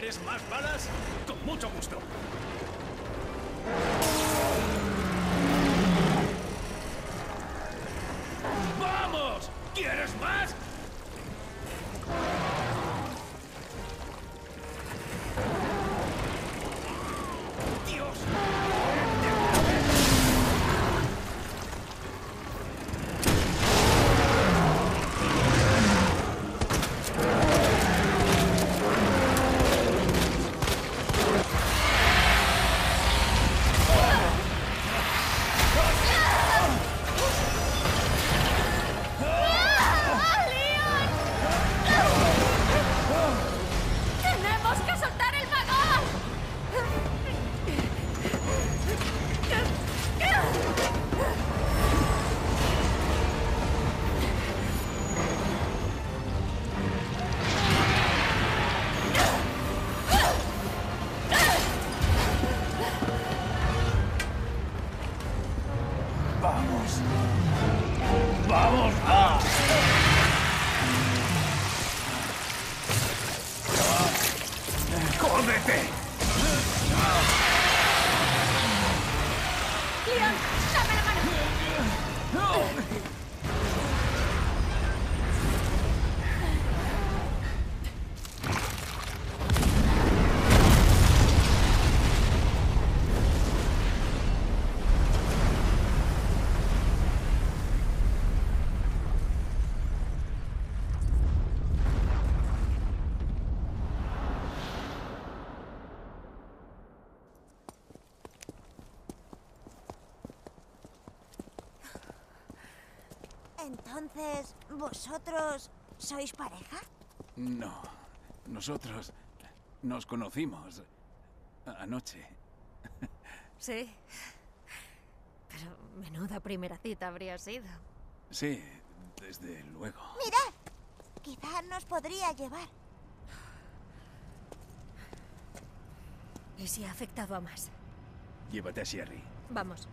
¿Quieres más balas? Con mucho gusto. ¡Vamos! ¡Ah! ¡Jódete! ¡Leon, dame la mano! Entonces, ¿vosotros sois pareja? No, nosotros nos conocimos anoche. Sí. Pero menuda primera cita habría sido. Sí, desde luego. Mirad, quizá nos podría llevar. ¿Y si ha afectado a más? Llévate a Sherry. Vamos.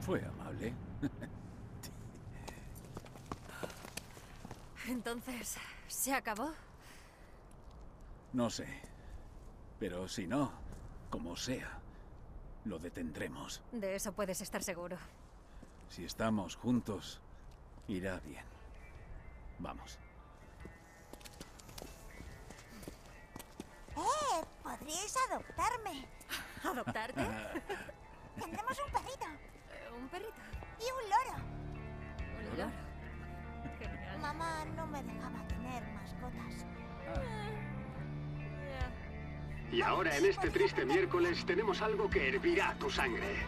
Fue amable. Entonces, ¿se acabó? No sé. Pero si no, como sea, lo detendremos. De eso puedes estar seguro. Si estamos juntos, irá bien. Vamos. ¡Eh! Podríais adoptarme. ¿Adoptarte? Tendremos un perrito Eh, ¿Un perrito? y un loro. ¿Un loro? Genial. Mamá no me dejaba tener mascotas. Y ahora en este triste miércoles tenemos algo que hervirá tu sangre.